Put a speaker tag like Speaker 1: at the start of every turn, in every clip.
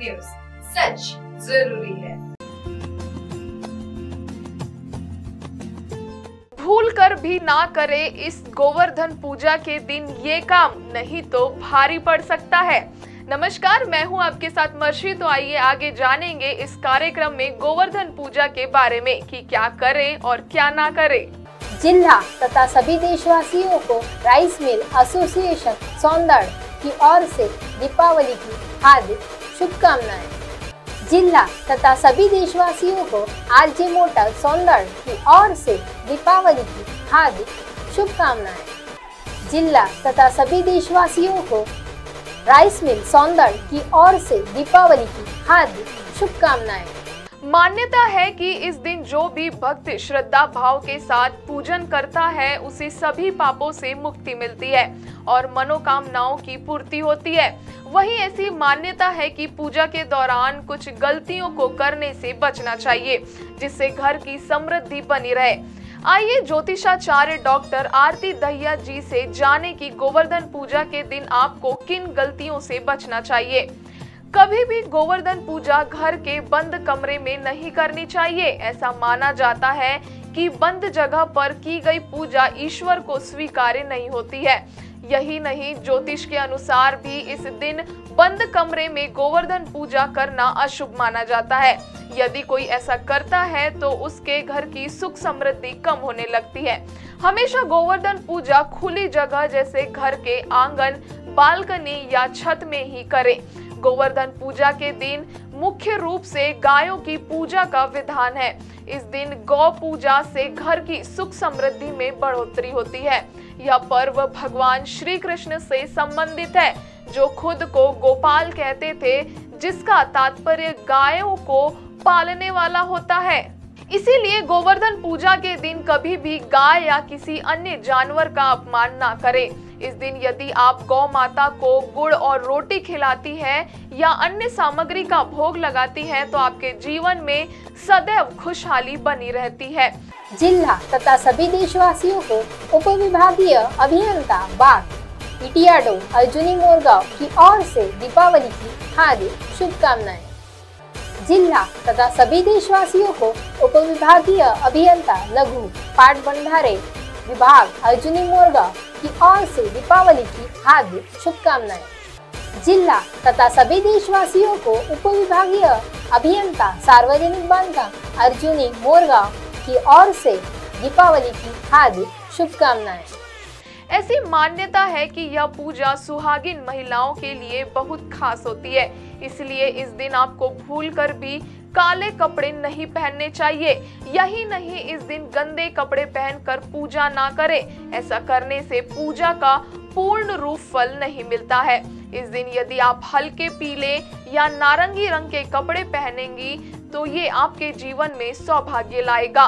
Speaker 1: News सच ज़रूरी है।
Speaker 2: भूल कर भी ना करे इस गोवर्धन पूजा के दिन ये काम नहीं तो भारी पड़ सकता है। नमस्कार मैं हूँ आपके साथ मर्शी तो आइए आगे जानेंगे इस कार्यक्रम में गोवर्धन पूजा के बारे में कि क्या करें और क्या ना करें।
Speaker 3: जिला तथा सभी देशवासियों को राइस मिल एसोसिएशन सौंदड़ की ओर से दीपावली की हार्दिक शुभकामनाएँ। जिला तथा सभी देशवासियों को आरजे मोटर सौंदड़ की ओर से दीपावली की हार्दिक शुभकामनाएँ। जिला तथा सभी देशवासियों को राइस मिल सौंदड़ की ओर से दीपावली की हार्दिक शुभकामनाएँ।
Speaker 2: मान्यता है कि इस दिन जो भी भक्त श्रद्धा भाव के साथ पूजन करता है, उसे सभी पापों से मुक्ति मिलती है। और मनोकामनाओं की पूर्ति होती है। वहीं ऐसी मान्यता है कि पूजा के दौरान कुछ गलतियों को करने से बचना चाहिए, जिससे घर की समृद्धि बनी रहे। आइए ज्योतिषाचार्य डॉक्टर आरती दहिया जी से जाने की गोवर्धन पूजा के दिन आपको किन गलतियों से बचना चाहिए। कभी भी गोवर्धन पूजा घर के बंद कमरे में नहीं करनी चाहिए। ऐसा माना जाता है कि बंद जगह पर की गई पूजा ईश्वर को स्वीकार्य नहीं होती है। यही नहीं, ज्योतिष के अनुसार भी इस दिन बंद कमरे में गोवर्धन पूजा करना अशुभ माना जाता है। यदि कोई ऐसा करता है तो उसके घर की सुख समृद्धि कम होने लगती है। हमेशा गोवर्धन पूजा खुली जगह जैसे घर के आँगन, बालकनी या छत में ही करें। गोवर्धन पूजा के दिन मुख्य रूप से गायों की पूजा का विधान है। इस दिन गौ पूजा से घर की सुख समृद्धि में बढ़ोतरी होती है। यह पर्व भगवान श्री कृष्ण से संबंधित है, जो खुद को गोपाल कहते थे, जिसका तात्पर्य गायों को पालने वाला होता है। इसीलिए गोवर्धन पूजा के दिन कभी भी गाय या किसी अन्य जानवर का अपमान ना करें। इस दिन यदि आप गौ माता को गुड़ और रोटी खिलाती है या अन्य सामग्री का भोग लगाती है तो आपके जीवन में सदैव खुशहाली बनी रहती है।
Speaker 3: जिला तथा सभी देशवासियों को उप विभागीय अभियंता बाग, इटियाडो, अर्जुनी मोरगांव की ओर से दीपावली की हार्दिक शुभकामनाएँ। जिला तथा सभी देशवासियों को उप विभागीय अभियंता लघु पाठ भंडारे विभाग अर्जुनी मोरगांव की ओर से दीपावली की हार्दिक शुभकामनाएँ। जिला तथा सभी देशवासियों को उप विभागीय अभियंता सार्वजनिक बांधकाम अर्जुनी मोरगांव की ओर से दीपावली की हार्दिक शुभकामनाएँ।
Speaker 2: ऐसी मान्यता है कि यह पूजा सुहागिन महिलाओं के लिए बहुत खास होती है। इसलिए इस दिन आपको भूल कर भी काले कपड़े नहीं पहनने चाहिए। यही नहीं, इस दिन गंदे कपड़े पहनकर पूजा ना करें। ऐसा करने से पूजा का पूर्ण रूप फल नहीं मिलता है। इस दिन यदि आप हल्के पीले या नारंगी रंग के कपड़े पहनेंगी तो ये आपके जीवन में सौभाग्य लाएगा।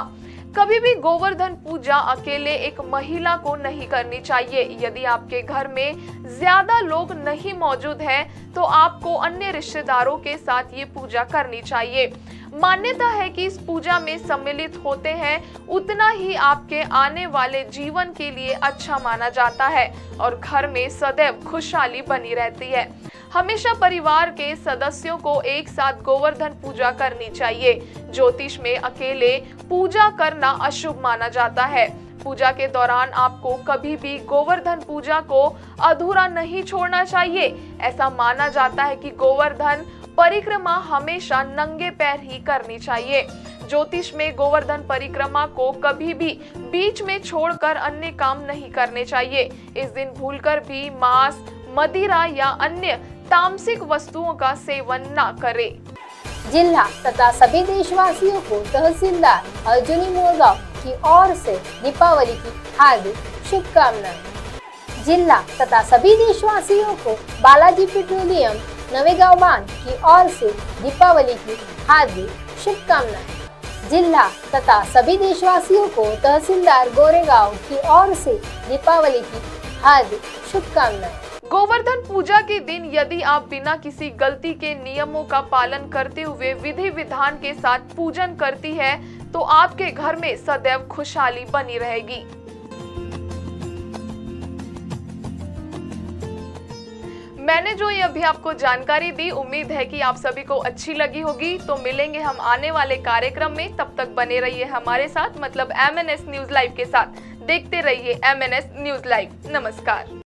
Speaker 2: कभी भी गोवर्धन पूजा अकेले एक महिला को नहीं करनी चाहिए। यदि आपके घर में ज़्यादा लोग नहीं मौजूद हैं तो आपको अन्य रिश्तेदारों के साथ ये पूजा करनी चाहिए। मान्यता है कि इस पूजा में सम्मिलित होते हैं, उतना ही आपके आने वाले जीवन के लिए अच्छा माना जाता है और घर में सदैव खुशहाली बनी रहती है। हमेशा परिवार के सदस्यों को एक साथ गोवर्धन पूजा करनी चाहिए। ज्योतिष में अकेले पूजा करना अशुभ माना जाता है। पूजा के दौरान आपको कभी भी गोवर्धन पूजा को अधूरा नहीं छोड़ना चाहिए। ऐसा माना जाता है कि गोवर्धन परिक्रमा हमेशा नंगे पैर ही करनी चाहिए। ज्योतिष में गोवर्धन परिक्रमा को कभी भी बीच में छोड़कर अन्य काम नहीं करने चाहिए। इस दिन भूलकर भी मांस, मदिरा या अन्य तामसिक वस्तुओं का सेवन न करें।
Speaker 3: जिला तथा सभी देशवासियों को तहसीलदार अर्जुनी मोरगांव की ओर से दीपावली की हार्दिक शुभकामनाएँ। जिला तथा सभी देशवासियों को बालाजी पेट्रोलियम नवेगांव बाँध की ओर से दीपावली की हार्दिक शुभकामनाएँ। जिला तथा सभी देशवासियों को तहसीलदार गोरेगांव की ओर से दीपावली की हार्दिक शुभकामनाएँ।
Speaker 2: गोवर्धन दिन यदि आप बिना किसी गलती के नियमों का पालन करते हुए विधि विधान के साथ पूजन करती है तो आपके घर में सदैव खुशहाली बनी रहेगी। मैंने जो ये अभी आपको जानकारी दी, उम्मीद है कि आप सभी को अच्छी लगी होगी। तो मिलेंगे हम आने वाले कार्यक्रम में। तब तक बने रहिए हमारे साथ मतलब M N S news live के साथ। देखते रहिए M N S news live नमस्कार।